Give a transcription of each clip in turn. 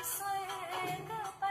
صرقة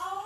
oh.